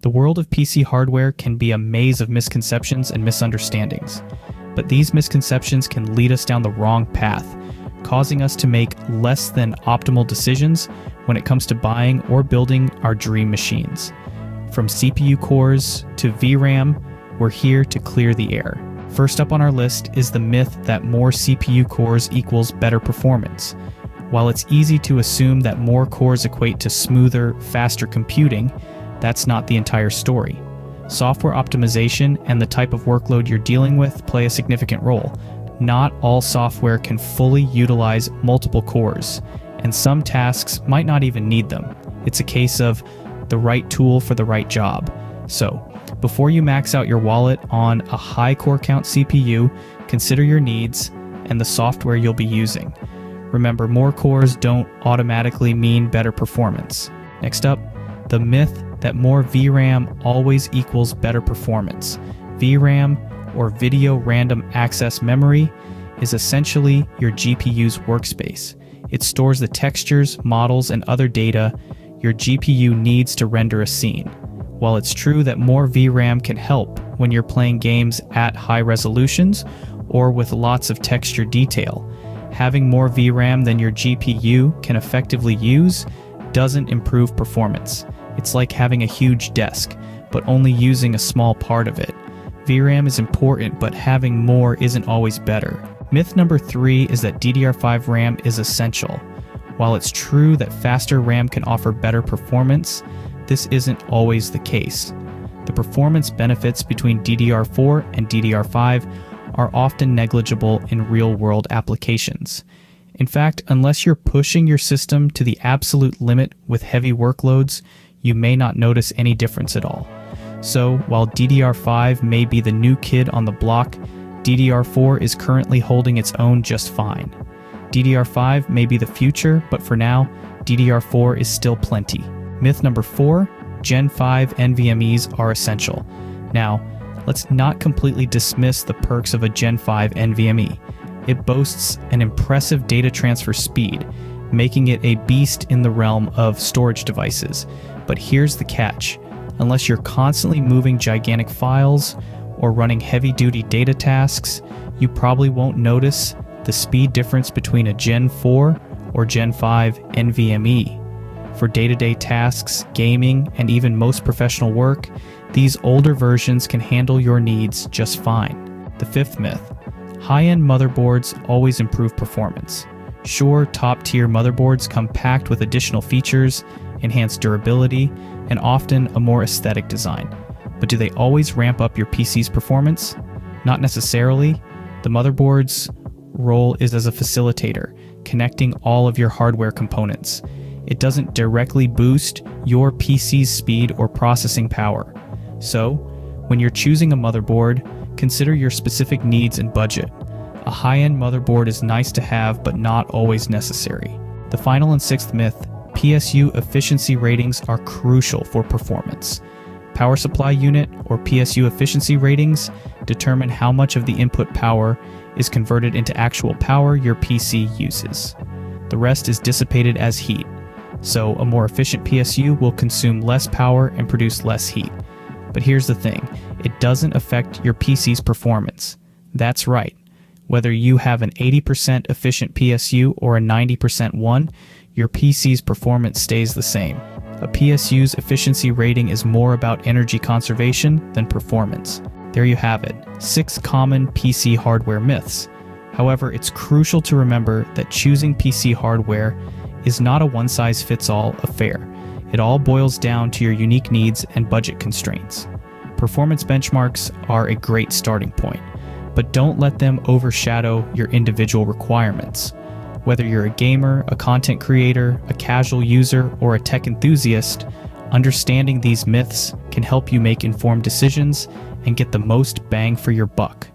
The world of PC hardware can be a maze of misconceptions and misunderstandings, but these misconceptions can lead us down the wrong path, causing us to make less than optimal decisions when it comes to buying or building our dream machines. From CPU cores to VRAM, we're here to clear the air. First up on our list is the myth that more CPU cores equals better performance. While it's easy to assume that more cores equate to smoother, faster computing, that's not the entire story. Software optimization and the type of workload you're dealing with play a significant role. Not all software can fully utilize multiple cores, and some tasks might not even need them. It's a case of the right tool for the right job. So, before you max out your wallet on a high core count CPU, consider your needs and the software you'll be using. Remember, more cores don't automatically mean better performance. Next up, the myth that more VRAM always equals better performance. VRAM, or Video Random Access Memory, is essentially your GPU's workspace. It stores the textures, models, and other data your GPU needs to render a scene. While it's true that more VRAM can help when you're playing games at high resolutions or with lots of texture detail, having more VRAM than your GPU can effectively use doesn't improve performance. It's like having a huge desk, but only using a small part of it. VRAM is important, but having more isn't always better. Myth number three is that DDR5 RAM is essential. While it's true that faster RAM can offer better performance, this isn't always the case. The performance benefits between DDR4 and DDR5 are often negligible in real world applications. In fact, unless you're pushing your system to the absolute limit with heavy workloads, you may not notice any difference at all. So, while DDR5 may be the new kid on the block, DDR4 is currently holding its own just fine. DDR5 may be the future, but for now, DDR4 is still plenty. Myth number 4 Gen 5 NVMEs are essential. Now, let's not completely dismiss the perks of a Gen 5 NVMe. It boasts an impressive data transfer speed, making it a beast in the realm of storage devices. But here's the catch unless you're constantly moving gigantic files or running heavy duty data tasks, you probably won't notice the speed difference between a Gen 4 or Gen 5 NVMe. For day to day tasks, gaming, and even most professional work, these older versions can handle your needs just fine. The fifth myth high end motherboards always improve performance. Sure, top tier motherboards come packed with additional features, enhanced durability, and often a more aesthetic design. But do they always ramp up your PC's performance? Not necessarily. The motherboard's role is as a facilitator, connecting all of your hardware components. It doesn't directly boost your PC's speed or processing power. So, when you're choosing a motherboard, consider your specific needs and budget. A high end motherboard is nice to have, but not always necessary. The final and sixth myth PSU efficiency ratings are crucial for performance. Power supply unit, or PSU efficiency ratings, determine how much of the input power is converted into actual power your PC uses. The rest is dissipated as heat, so a more efficient PSU will consume less power and produce less heat. But here's the thing it doesn't affect your PC's performance. That's right. Whether you have an 80% efficient PSU or a 90% one, your PC's performance stays the same. A PSU's efficiency rating is more about energy conservation than performance. There you have it, six common PC hardware myths. However, it's crucial to remember that choosing PC hardware is not a one size fits all affair. It all boils down to your unique needs and budget constraints. Performance benchmarks are a great starting point, but don't let them overshadow your individual requirements. Whether you're a gamer, a content creator, a casual user, or a tech enthusiast, understanding these myths can help you make informed decisions and get the most bang for your buck.